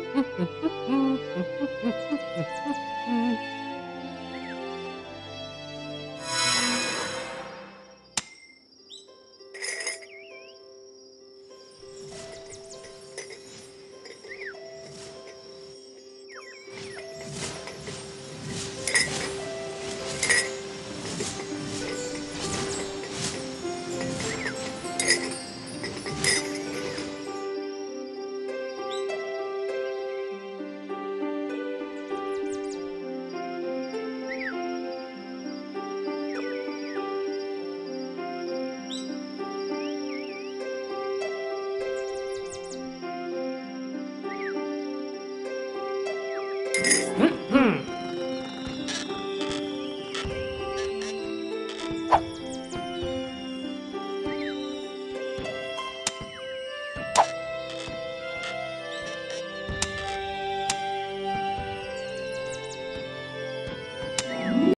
Hmm? Hmm?